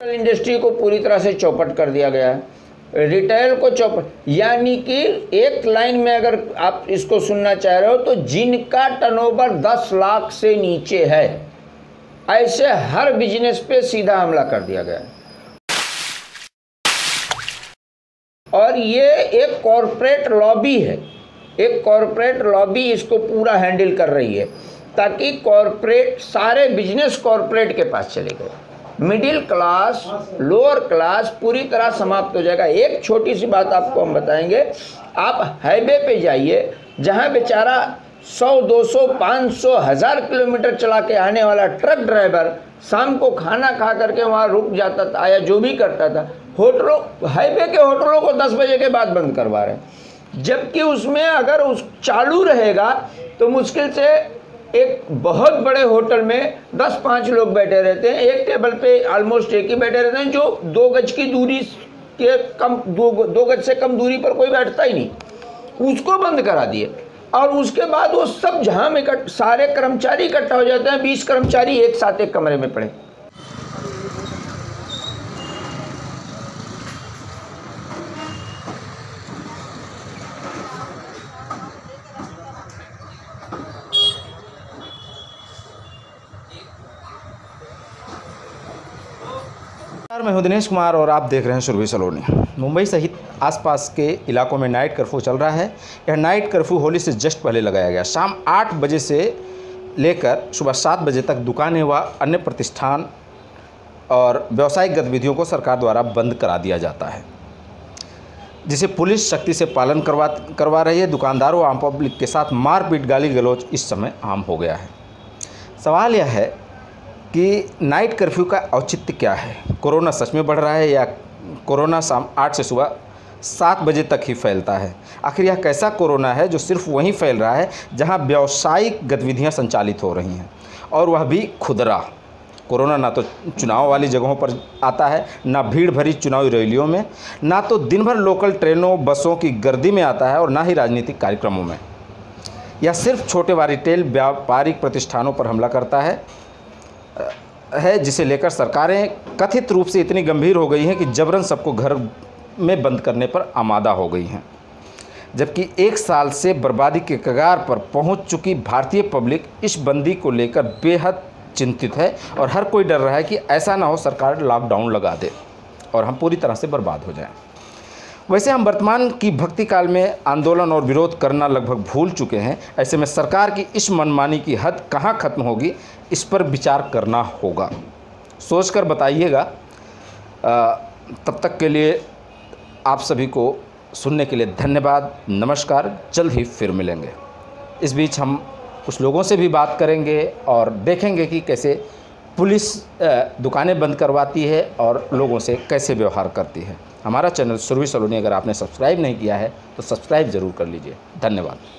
Industry को पूरी तरह से चौपट कर दिया गया है। रिटेल को चौपट, यानी कि एक लाइन में अगर आप इसको सुनना चाह रहे हो तो जिनका टर्नओवर 10 लाख से नीचे है, ऐसे हर बिज़नेस पे सीधा हमला कर दिया गया और ये एक कॉरपोरेट लॉबी है। एक कॉरपोरेट लॉबी इसको पूरा हैंडल कर रही है, ताकि कॉरपोरेट सारे बिज़नेस कॉरपोरेट के पास चले गए। मिडिल क्लास लोअर क्लास पूरी तरह समाप्त हो जाएगा। एक छोटी सी बात आपको हम बताएँगे। आप हाईवे पे जाइए, जहाँ बेचारा 100 200 500 हज़ार किलोमीटर चला के आने वाला ट्रक ड्राइवर शाम को खाना खा करके वहाँ रुक जाता था या जो भी करता था। होटलों हाईवे के होटलों को 10 बजे के बाद बंद करवा रहे हैं। जबकि उसमें अगर उस चालू रहेगा तो मुश्किल से एक बहुत बड़े होटल में 10 पाँच लोग बैठे रहते हैं। एक टेबल पे ऑलमोस्ट एक ही बैठे रहते हैं, जो दो गज की दूरी के कम, दो दो गज से कम दूरी पर कोई बैठता ही नहीं। उसको बंद करा दिए। और उसके बाद वो सब जहाँ में सारे कर्मचारी इकट्ठा हो जाते हैं, बीस कर्मचारी एक साथ एक कमरे में पड़े। मैं हूँ दिनेश कुमार और आप देख रहे हैं सुरभि सलोनी। मुंबई सहित आसपास के इलाकों में नाइट कर्फ्यू चल रहा है। यह नाइट कर्फ्यू होली से जस्ट पहले लगाया गया। शाम आठ बजे से लेकर सुबह सात बजे तक दुकानें व अन्य प्रतिष्ठान और व्यावसायिक गतिविधियों को सरकार द्वारा बंद करा दिया जाता है, जिसे पुलिस सख्ती से पालन करवा करवा रही है। दुकानदारों आम पब्लिक के साथ मारपीट गाली गलौज इस समय आम हो गया है। सवाल यह है कि नाइट कर्फ्यू का औचित्य क्या है? कोरोना सच में बढ़ रहा है या कोरोना शाम आठ से सुबह सात बजे तक ही फैलता है? आखिर यह कैसा कोरोना है जो सिर्फ़ वहीं फैल रहा है जहाँ व्यावसायिक गतिविधियाँ संचालित हो रही हैं? और वह भी खुदरा। कोरोना ना तो चुनाव वाली जगहों पर आता है, ना भीड़ भरी चुनावी रैलियों में, ना तो दिन भर लोकल ट्रेनों, बसों की गर्दी में आता है और ना ही राजनीतिक कार्यक्रमों में। यह सिर्फ़ छोटे व रिटेल व्यापारिक प्रतिष्ठानों पर हमला करता है। है, जिसे लेकर सरकारें कथित रूप से इतनी गंभीर हो गई हैं कि जबरन सबको घर में बंद करने पर आमादा हो गई हैं। जबकि एक साल से बर्बादी के कगार पर पहुँच चुकी भारतीय पब्लिक इस बंदी को लेकर बेहद चिंतित है और हर कोई डर रहा है कि ऐसा ना हो सरकार लॉकडाउन लगा दे और हम पूरी तरह से बर्बाद हो जाएँ। वैसे हम वर्तमान की भक्ति काल में आंदोलन और विरोध करना लगभग भूल चुके हैं। ऐसे में सरकार की इस मनमानी की हद कहाँ खत्म होगी, इस पर विचार करना होगा। सोचकर बताइएगा तब तक के लिए आप सभी को सुनने के लिए धन्यवाद, नमस्कार, जल्द ही फिर मिलेंगे। इस बीच हम कुछ लोगों से भी बात करेंगे और देखेंगे कि कैसे पुलिस दुकानें बंद करवाती है और लोगों से कैसे व्यवहार करती है। हमारा चैनल सुरवी सलोनी अगर आपने सब्सक्राइब नहीं किया है तो सब्सक्राइब ज़रूर कर लीजिए। धन्यवाद।